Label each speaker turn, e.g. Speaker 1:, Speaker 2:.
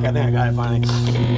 Speaker 1: Fuck, I think I got it finally.